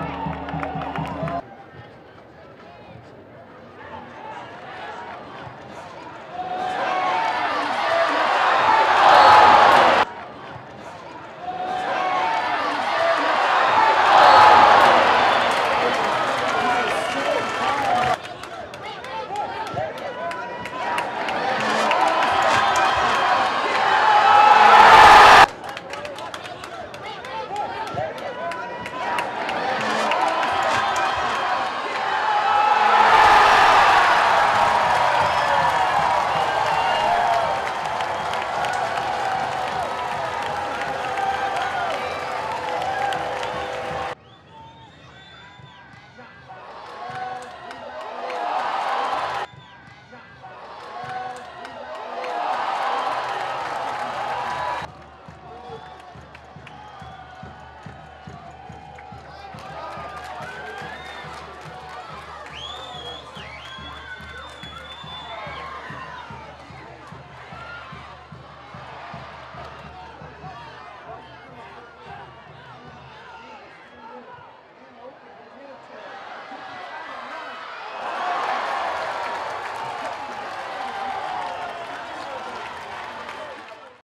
Bye.